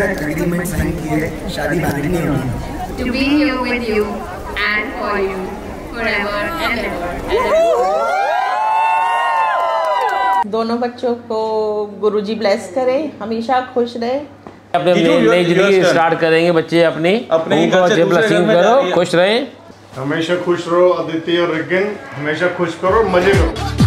Sign किए शादी बाकी नहीं होगी To be here with you and for you forever and ever. दोनों बच्चों को गुरुजी ब्लेस करे हमेशा खुश रहे। अपने नई ज़िंदगी स्टार्ट करेंगे बच्चे अपनी अपने उनको रही करो खुश रहे। हमेशा खुश रहो अदिति और रिगिन हमेशा खुश करो मज़े करो।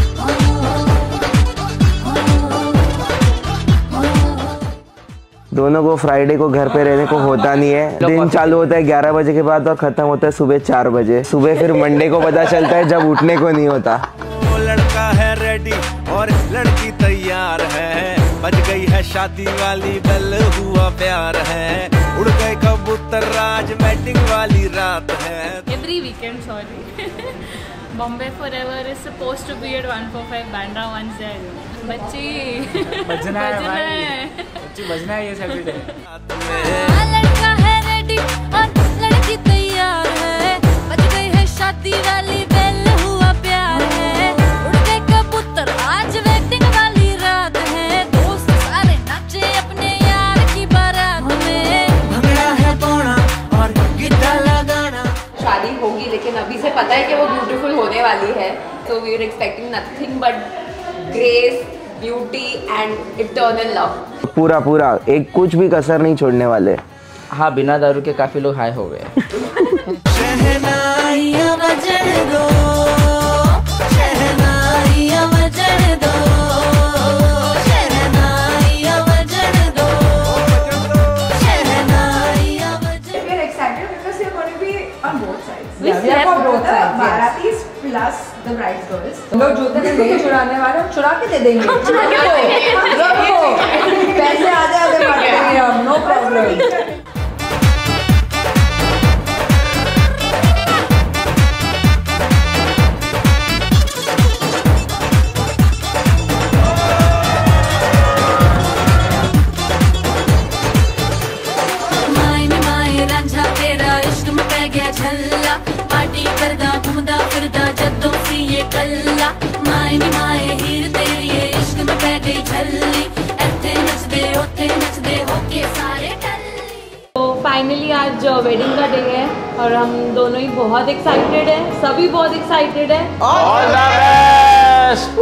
दोनों को फ्राइडे को घर पे रहने को होता नहीं है। दिन चालू होता है ग्यारह बजे के बाद और खत्म होता है सुबह चार बजे। सुबह फिर मंडे को पता चलता है जब उठने को नहीं होता। वो लड़का है रेडी और लड़की तैयार है। बज गई है शादी वाली बल हुआ प्यार है। उड़ गए कबूतर राज मैटिंग वाली रात है। Every weekend, sorry. Bombay Forever is supposed to be at 145 Bandra once there. बच्ची। बजना है बजना है। बच्ची बजना है ये सैटरडे लड़का है रेडी और लड़की तैयार है। बज गई है शादी वाली बेल होने वाली है। तो we are expecting nothing but grace beauty and eternal love पूरा पूरा एक कुछ भी कसर नहीं छोड़ने वाले। हाँ बिना दारू के काफ़ी लोग हाई हो गए। शहनाइयाँ बजन दो brides girls. लोग जूते में नहीं चुराने वाले हम चुरा के दे देंगे रखो रखो पैसे आधे आधे बांट देंगे हम नो प्रॉब्लम आज वेडिंग का डे है और हम दोनों ही बहुत एक्साइटेड है सभी बहुत एक्साइटेड है। ऑल द बेस्ट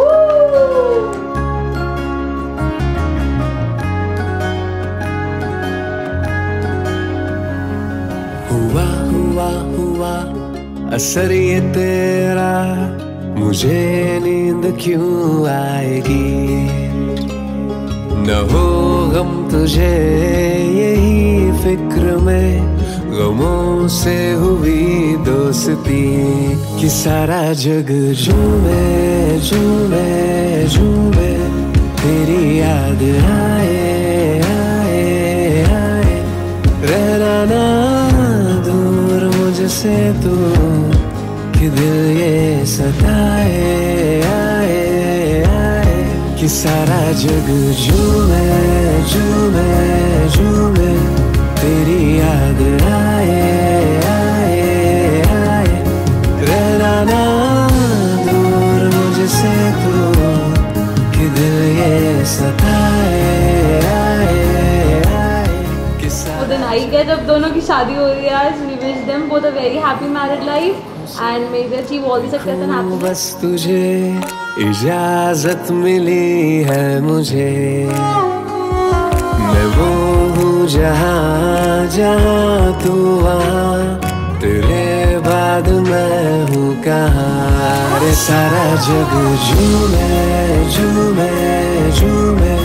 हुआ हुआ हुआ असर ये तेरा मुझे नींद क्यों आएगी? न हो गम तुझे यही फ़िक्र में गमों से हुई दोस्ती कि सारा जग झूमे झूमे झूमे। तेरी याद आए आए आए। रहना ना दूर मुझसे तू, कि दिल ये सताए, आए आए। कि सारा जग झूमे झूमे। जब दोनों की शादी हो रही है we wish them both a very happy married life and may they achieve all the success and happiness बस तुझे इजाज़त मिली है मुझे। मैं वो हूँ जहाँ जहाँ तू वहाँ तेरे बाद मैं हूँ कहाँ। सारा जग झूमे झूमे झूमे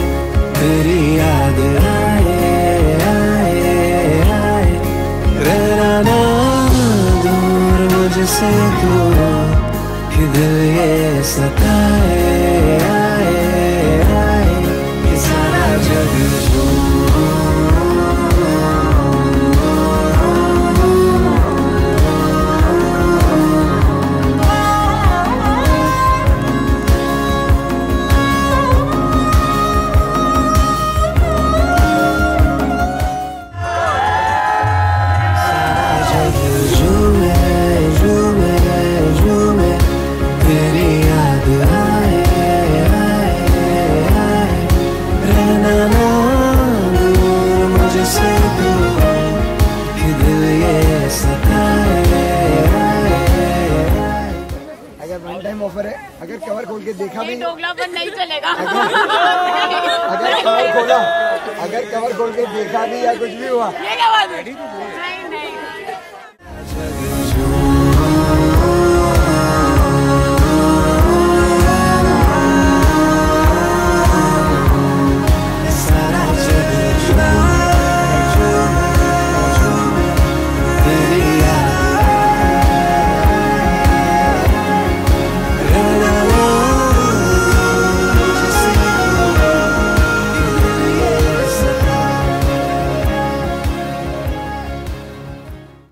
तेरी याद आए आए आए। रहना ना दूर मुझसे तू कि दिल ये सताए। अगर कवर खोल के देखा भी नहीं। चलेगा। अगर कवर खोला। अगर कवर खोल। के देखा भी या कुछ भी हुआ